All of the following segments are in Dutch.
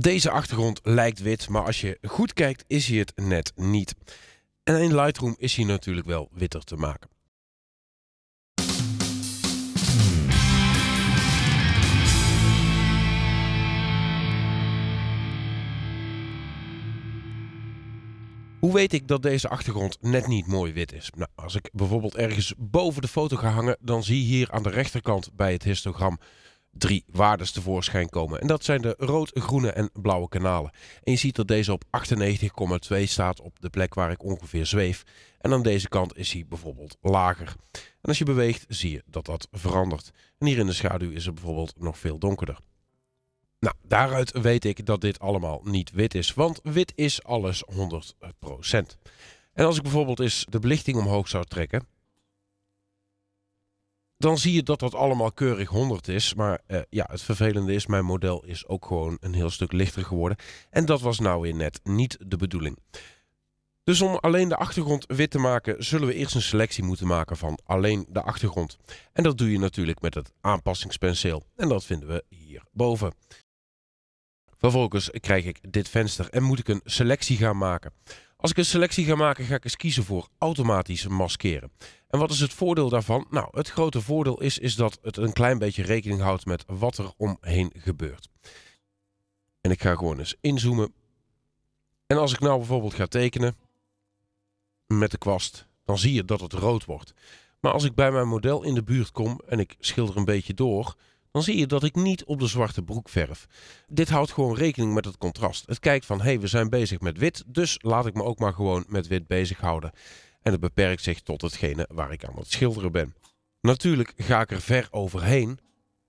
Deze achtergrond lijkt wit, maar als je goed kijkt is hij het net niet. En in Lightroom is hij natuurlijk wel witter te maken. Hoe weet ik dat deze achtergrond net niet mooi wit is? Nou, als ik bijvoorbeeld ergens boven de foto ga hangen, dan zie je hier aan de rechterkant bij het histogram drie waardes tevoorschijn komen. En dat zijn de rood, groene en blauwe kanalen. En je ziet dat deze op 98,2 staat op de plek waar ik ongeveer zweef. En aan deze kant is hij bijvoorbeeld lager. En als je beweegt zie je dat dat verandert. En hier in de schaduw is het bijvoorbeeld nog veel donkerder. Nou, daaruit weet ik dat dit allemaal niet wit is, want wit is alles 100%. En als ik bijvoorbeeld eens de belichting omhoog zou trekken, dan zie je dat dat allemaal keurig 100 is. Maar uh, ja, het vervelende is, mijn model is ook gewoon een heel stuk lichter geworden. En dat was nou weer net niet de bedoeling. Dus om alleen de achtergrond wit te maken, zullen we eerst een selectie moeten maken van alleen de achtergrond. En dat doe je natuurlijk met het aanpassingspenseel. En dat vinden we hierboven. Vervolgens krijg ik dit venster en moet ik een selectie gaan maken. Als ik een selectie ga maken, ga ik eens kiezen voor automatisch maskeren. En wat is het voordeel daarvan? Nou, het grote voordeel is, is dat het een klein beetje rekening houdt met wat er omheen gebeurt. En ik ga gewoon eens inzoomen. En als ik nou bijvoorbeeld ga tekenen met de kwast, dan zie je dat het rood wordt. Maar als ik bij mijn model in de buurt kom en ik schilder een beetje door, dan zie je dat ik niet op de zwarte broek verf. Dit houdt gewoon rekening met het contrast. Het kijkt van, hé, hey, we zijn bezig met wit, dus laat ik me ook maar gewoon met wit bezighouden. En het beperkt zich tot hetgene waar ik aan het schilderen ben. Natuurlijk ga ik er ver overheen.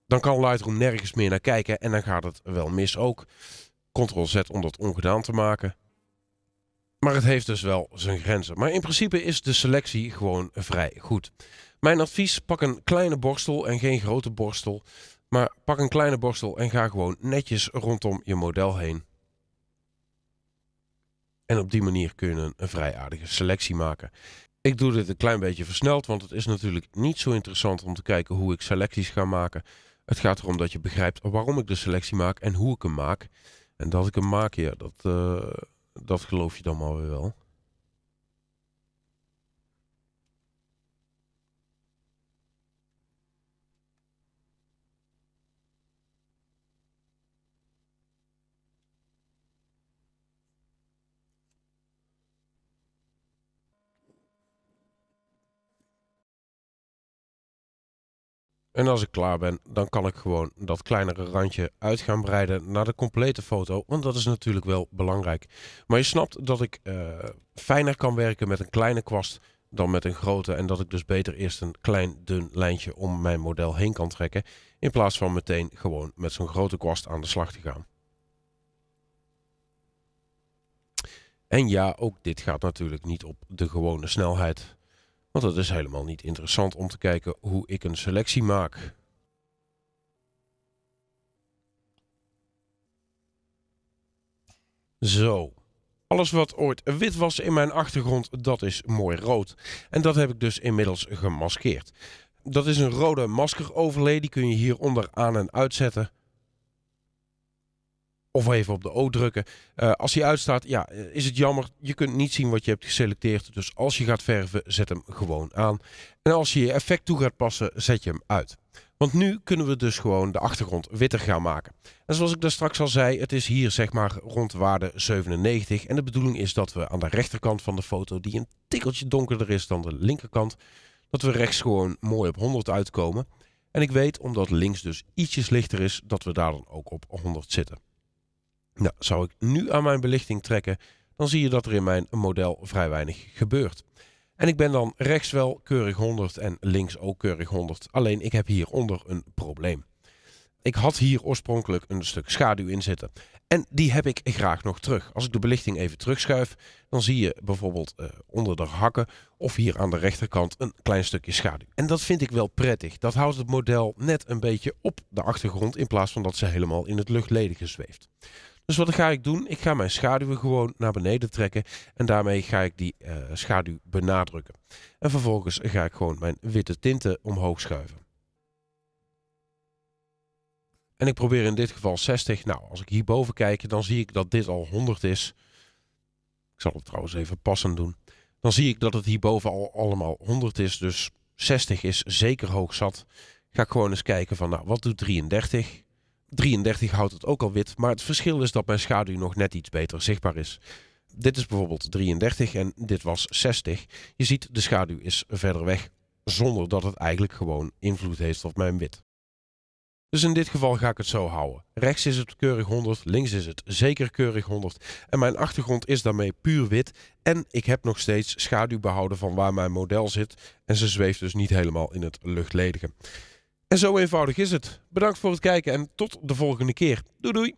Dan kan Lightroom nergens meer naar kijken en dan gaat het wel mis ook. Ctrl-Z om dat ongedaan te maken. Maar het heeft dus wel zijn grenzen. Maar in principe is de selectie gewoon vrij goed. Mijn advies: pak een kleine borstel en geen grote borstel. Maar pak een kleine borstel en ga gewoon netjes rondom je model heen. En op die manier kun je een, vrij aardige selectie maken. Ik doe dit een klein beetje versneld, want het is natuurlijk niet zo interessant om te kijken hoe ik selecties ga maken. Het gaat erom dat je begrijpt waarom ik de selectie maak en hoe ik hem maak. En dat ik hem maak, ja, dat, uh, dat geloof je dan maar weer wel. En als ik klaar ben, dan kan ik gewoon dat kleinere randje uit gaan breiden naar de complete foto. Want dat is natuurlijk wel belangrijk. Maar je snapt dat ik uh, fijner kan werken met een kleine kwast dan met een grote. En dat ik dus beter eerst een klein dun lijntje om mijn model heen kan trekken. In plaats van meteen gewoon met zo'n grote kwast aan de slag te gaan. En ja, ook dit gaat natuurlijk niet op de gewone snelheid. Want het is helemaal niet interessant om te kijken hoe ik een selectie maak. Zo. Alles wat ooit wit was in mijn achtergrond, dat is mooi rood. En dat heb ik dus inmiddels gemaskeerd. Dat is een rode maskeroverlay, die kun je hieronder aan en uitzetten. Of even op de O drukken. Uh, als hij uitstaat, ja, eh, is het jammer. Je kunt niet zien wat je hebt geselecteerd. Dus als je gaat verven, zet hem gewoon aan. En als je je effect toe gaat passen, zet je hem uit. Want nu kunnen we dus gewoon de achtergrond witter gaan maken. En zoals ik daar straks al zei, het is hier zeg maar rond waarde 97. En de bedoeling is dat we aan de rechterkant van de foto, die een tikkeltje donkerder is dan de linkerkant, dat we rechts gewoon mooi op 100 uitkomen. En ik weet, omdat links dus ietsjes lichter is, dat we daar dan ook op 100 zitten. Nou, zou ik nu aan mijn belichting trekken, dan zie je dat er in mijn model vrij weinig gebeurt. En ik ben dan rechts wel keurig 100 en links ook keurig 100. Alleen ik heb hieronder een probleem. Ik had hier oorspronkelijk een stuk schaduw in zitten. En die heb ik graag nog terug. Als ik de belichting even terugschuif, dan zie je bijvoorbeeld uh, onder de hakken of hier aan de rechterkant een klein stukje schaduw. En dat vind ik wel prettig. Dat houdt het model net een beetje op de achtergrond in plaats van dat ze helemaal in het luchtledige zweeft. Dus wat ga ik doen? Ik ga mijn schaduwen gewoon naar beneden trekken. En daarmee ga ik die uh, schaduw benadrukken. En vervolgens ga ik gewoon mijn witte tinten omhoog schuiven. En ik probeer in dit geval 60. Nou, als ik hierboven kijk, dan zie ik dat dit al 100 is. Ik zal het trouwens even passend doen. Dan zie ik dat het hierboven al allemaal 100 is. Dus 60 is zeker hoog zat. Ga ik gewoon eens kijken van, nou, wat doet 33? 33 houdt het ook al wit, maar het verschil is dat mijn schaduw nog net iets beter zichtbaar is. Dit is bijvoorbeeld 33 en dit was 60. Je ziet, de schaduw is verder weg, zonder dat het eigenlijk gewoon invloed heeft op mijn wit. Dus in dit geval ga ik het zo houden. Rechts is het keurig 100, links is het zeker keurig 100. En mijn achtergrond is daarmee puur wit. En ik heb nog steeds schaduw behouden van waar mijn model zit. En ze zweeft dus niet helemaal in het luchtledige. En zo eenvoudig is het. Bedankt voor het kijken en tot de volgende keer. Doei doei!